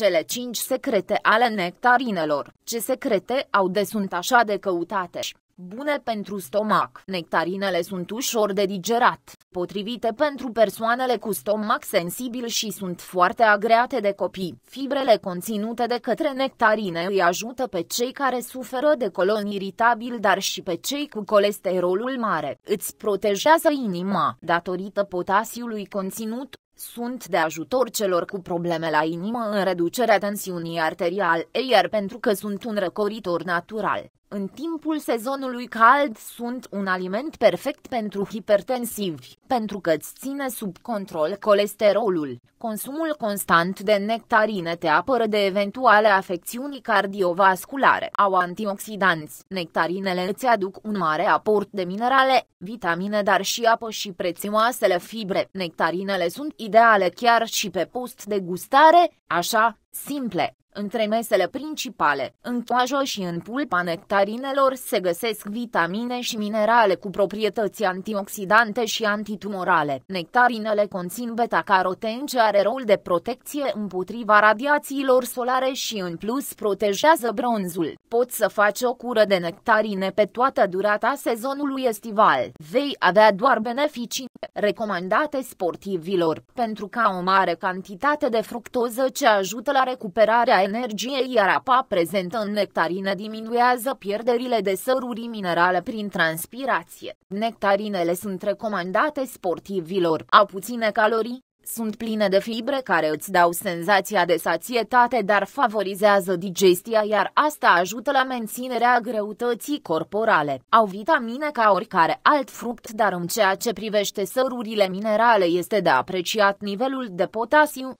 Cele 5 secrete ale nectarinelor. Ce secrete au de sunt așa de căutate? Bune pentru stomac. Nectarinele sunt ușor de digerat, potrivite pentru persoanele cu stomac sensibil și sunt foarte agreate de copii. Fibrele conținute de către nectarine îi ajută pe cei care suferă de colon iritabil, dar și pe cei cu colesterolul mare. Îți protejează inima datorită potasiului conținut sunt de ajutor celor cu probleme la inimă în reducerea tensiunii arteriale, iar pentru că sunt un răcoritor natural. În timpul sezonului cald sunt un aliment perfect pentru hipertensivi, pentru că îți ține sub control colesterolul. Consumul constant de nectarine te apără de eventuale afecțiuni cardiovasculare. Au antioxidanți. Nectarinele îți aduc un mare aport de minerale, vitamine, dar și apă și prețioasele fibre. Nectarinele sunt ideale chiar și pe post de gustare, așa, simple, între mesele principale, în coajă și în pulpa nectarinelor se găsesc vitamine și minerale cu proprietăți antioxidante și antitumorale. Nectarinele conțin beta-caroten ce are rol de protecție împotriva radiațiilor solare și în plus protejează bronzul. Poți să faci o cură de nectarine pe toată durata sezonului estival. Vei avea doar beneficii recomandate sportivilor, pentru că au o mare cantitate de fructoză ce ajută la recuperarea energiei, iar apa prezentă în nectarine diminuează pierderile de săruri minerale prin transpirație. Nectarinele sunt recomandate sportivilor, au puține calorii, sunt pline de fibre care îți dau senzația de sațietate, dar favorizează digestia, iar asta ajută la menținerea greutății corporale. Au vitamine ca oricare alt fruct, dar în ceea ce privește sărurile minerale este de apreciat nivelul de potasiu,